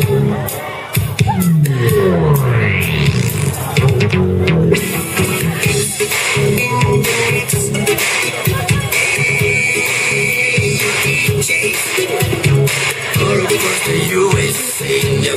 Thank you will sing your